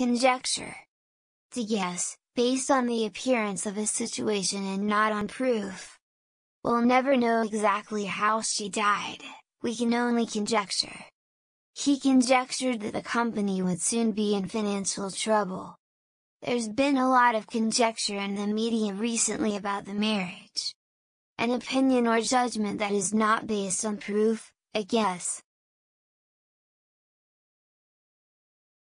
Conjecture. To guess, based on the appearance of a situation and not on proof. We'll never know exactly how she died, we can only conjecture. He conjectured that the company would soon be in financial trouble. There's been a lot of conjecture in the media recently about the marriage. An opinion or judgment that is not based on proof, a guess,